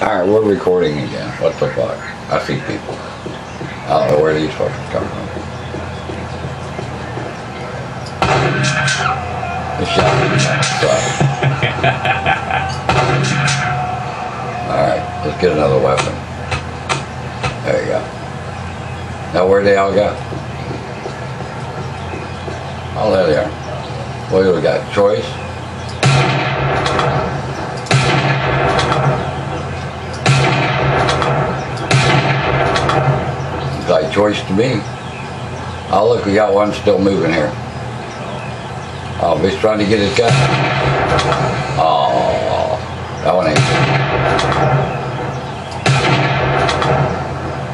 Alright, we're recording again. What the fuck? I see people. I don't know where these folks come from. The shotgun sucks. Alright, let's get another weapon. There you go. Now where they all go? Oh, there they are. What we got? Choice? Choice to me. Oh look, we got one still moving here. Oh, he's trying to get his gun. Oh, that one ain't.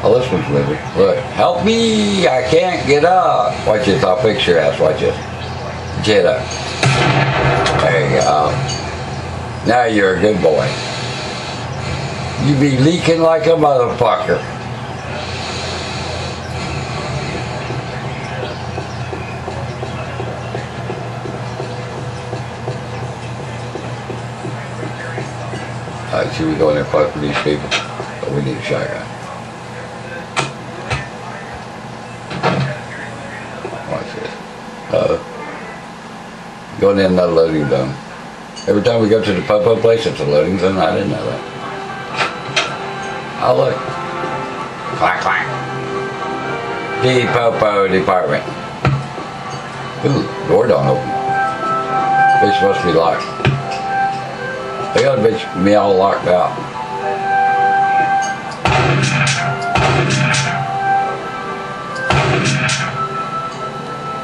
Oh, this one's moving. Look, help me! I can't get up. Watch this. I'll fix your ass. Watch this. Get up. There you go. Now you're a good boy. You be leaking like a motherfucker. Alright, should we go in there fuck with these people? But we need a shotgun. Watch this. Uh, going in another loading zone. Every time we go to the Popo place, it's a loading zone. I didn't know that. Oh, look. Clank, clank. The Popo department. Ooh, door don't open. Supposed to be locked. They got a bitch me all locked out.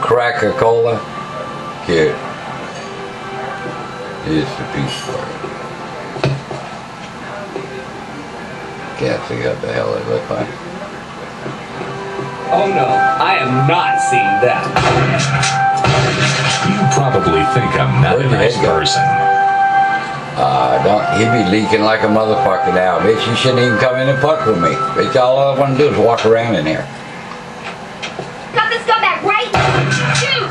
Cracker Cola. Cute. It's the piece for it. Can't figure out the hell it look like. Oh no, I am not seeing that. You probably think I'm not Where'd a nice head go? person. Uh, don't, he be leaking like a motherfucker now. Bitch, you shouldn't even come in and fuck with me. Bitch, all I want to do is walk around in here. Got the scumbag right! Shoot!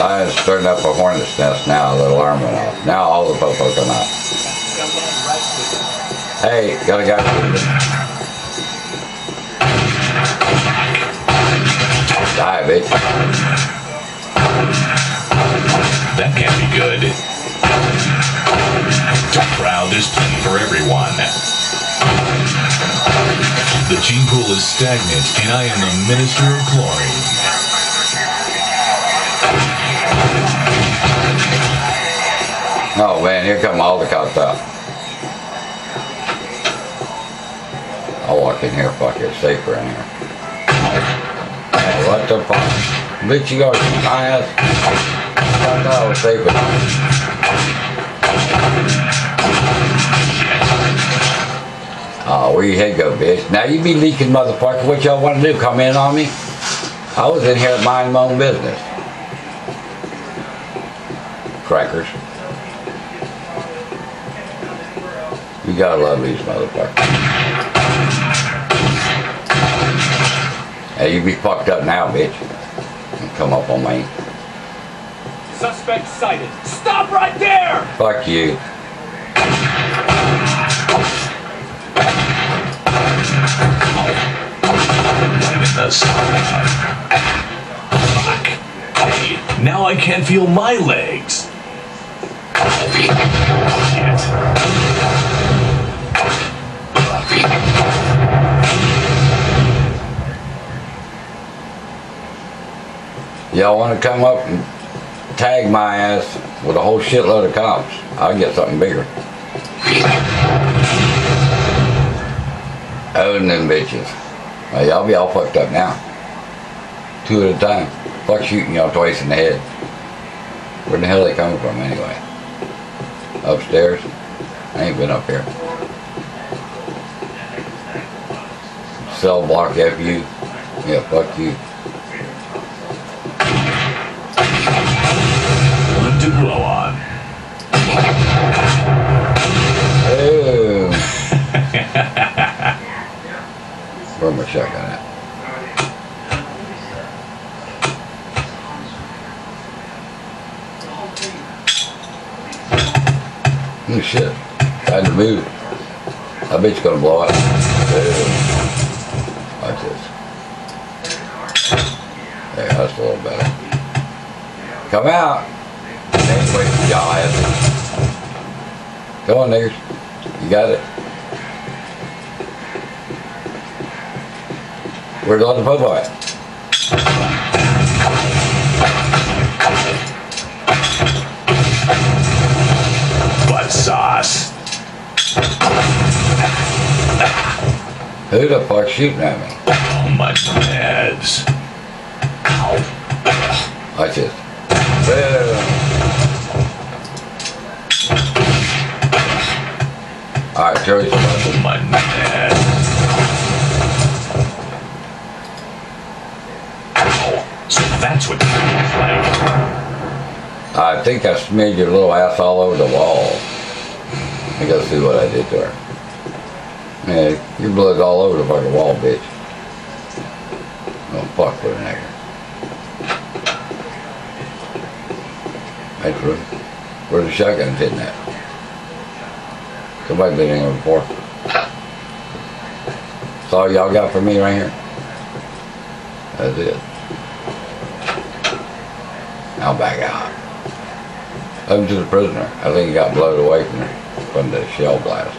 I was starting up a hornet's nest now, the alarm went off. Now all the popo come out. Hey, got a guy. Die, bitch. That can't be good. Crowd, there's plenty for everyone. The gene pool is stagnant, and I am the minister of chlorine. Oh man, here come all the cops out. I'll walk in here, fuck it's safer in here. Hey, what the fuck? Bitch, you got my ass. I thought I was. Oh, where your head go, bitch? Now you be leaking, motherfucker. What y'all want to do? Come in on me? I was in here minding my own business. Crackers. You gotta love these motherfuckers. Hey, you be fucked up now, bitch. Come up on me. Suspect sighted. Stop right there! Fuck you. I'm in the sun. Fuck. Hey, now I can't feel my legs. Y'all wanna come up tag my ass with a whole shitload of cops? I'll get something bigger. Owning them bitches. Well, y'all be all fucked up now. Two at a time. Fuck shooting y'all twice in the head. Where the hell they coming from anyway? Upstairs? I ain't been up here. Cell block F you. Yeah, fuck you. Where my shotgun at? Oh shit. Time to move. I bet you're gonna blow up. Uh, watch this. There, that's a little better. Come out. Anyway, y'all asses. Come on, niggers. You got it. Where's all the popo at? Butt sauce. Who the fuck's shooting at me? Oh, my. Watch this. Boom. Alright, Joey's Oh, my nads. Ow. So that's what feels like. I think I smeared your little ass all over the wall. I gotta see what I did to her. Yeah, your blood's all over the fucking wall, bitch. Don't fuck with a nigger. That's right. Where the shotgun's hitting at? Somebody been in here before. That's all y'all got for me right here? That's it. I'll back out. Up to the prisoner. I think he got blown away from the, from the shell blast.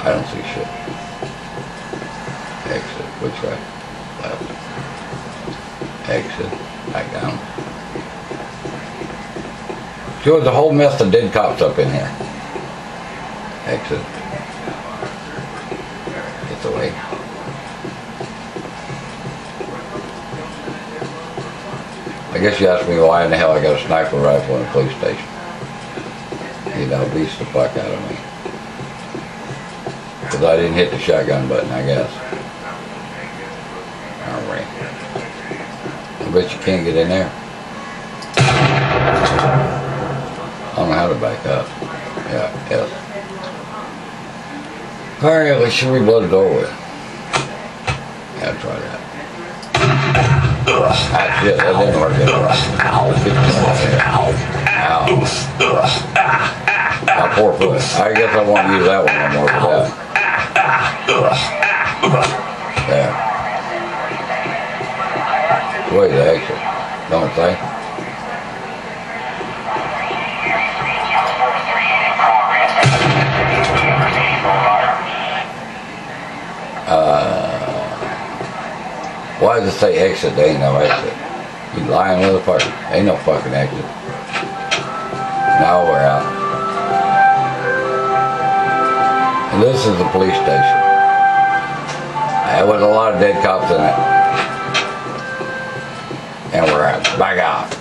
I don't see shit. Exit. Which way? Left. Exit. Back down. Sure, there's a whole mess of dead cops up in here. Exit. I guess you asked me why in the hell I got a sniper rifle in a police station. You know, beats the fuck out of me. Because I didn't hit the shotgun button, I guess. Alright. I bet you can't get in there. I don't know how to back up. Yeah, yes. Alright, let's see we blow the door with. Yeah, try that. Ah, shit, that didn't work out right. Ow. Ow. Ow. My poor foot. I guess I won't use that one no more for that. Yeah. Wait, exit. Don't say. Does it say exit? There ain't no exit. You lying motherfucker. Ain't no fucking exit. Now we're out. And this is the police station. There was a lot of dead cops in it. And we're out. Back out.